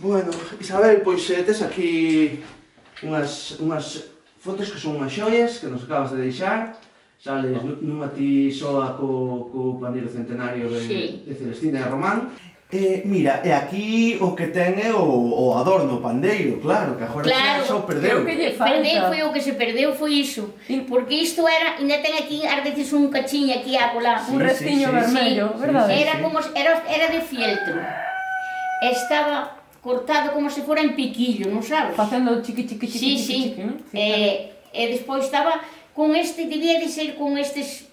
Bueno, Isabel, pois eh, tes aquí unhas, unhas fotos que son unhas xoias que nos acabas de deixar sales nunha ti soa co, co pandeiro centenario de, sí. de Celestina e Román. Eh, mira, e aquí o que ten é o, o adorno pandeiro, claro, que agora claro, xa o perdeu. Claro, que lle falta. Perdeu foi o que se perdeu foi iso, porque isto era, ainda ten aquí, ardeces un cachiño aquí a colar. Sí, un restiño sí, sí, vermello, sí, verdade? Sí, era sí. como, era, era de fieltro estaba cortado como se fora en piquillo, non sabes? Facendo chiqui chiqui chiqui sí, chiqui, sí. chiqui, ¿eh? non? E, eh, e despois estaba con este, debía de ser con estes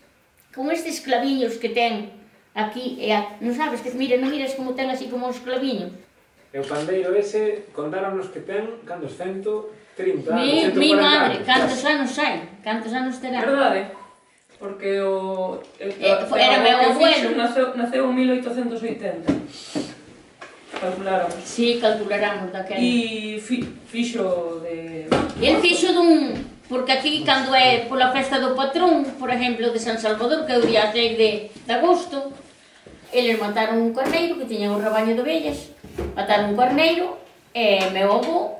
con estes claviños que ten aquí, e a, non sabes, que mira, non miras como ten así como os claviños. E o pandeiro ese contáronos que ten cantos 30. mi, 140 Mi madre, anos. cantos anos hai, cantos anos terá. Verdade, porque o... El, eh, era meu abuelo. Naceu, naceu en 1880 calcularon. Sí, calcularamos daquela. E fi, fixo de... El fixo dun... Porque aquí, cando é pola festa do patrón, por exemplo, de San Salvador, que é o día 6 de, de agosto, eles mataron un carneiro que tiña un rabaño de ovellas, mataron un carneiro, e meu avó,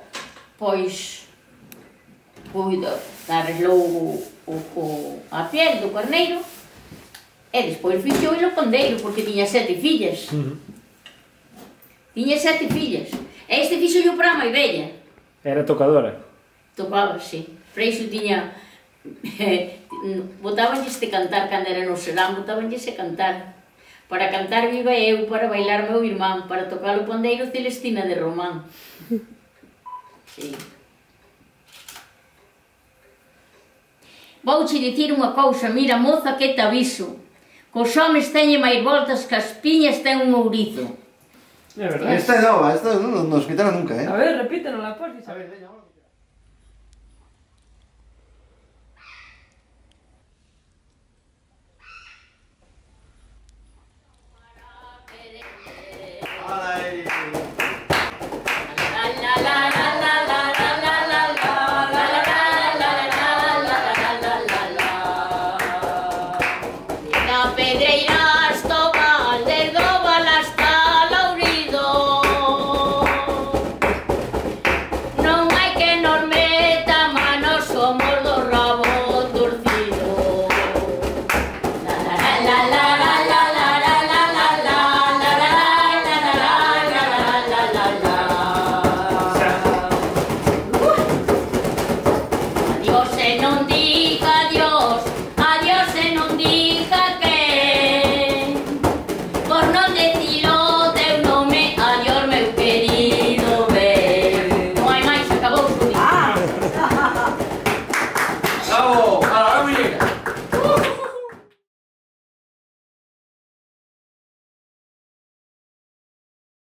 pois, cuida, darlou o, o, o, a piel do carneiro, e despois fixou o pandeiro, porque tiña sete fillas. Uh -huh. Tiña sete fillas. E este fixo yo para a moi bella. Era tocadora? Tocaba, sí. Para iso tiña... botabanlle este cantar cando era no serán, botabanlle de cantar. Para cantar viva eu, para bailar meu irmán, para tocar o pandeiro Celestina de Román. Sí. Vouche dicir unha cousa, mira moza que te aviso. Cos homes teñe máis voltas que as piñas ten un ourizo. É verdade. Esta nova, esta non nos quitaron nunca, eh? A ver, repítenos la porfis. A ver, Ai. I don't think.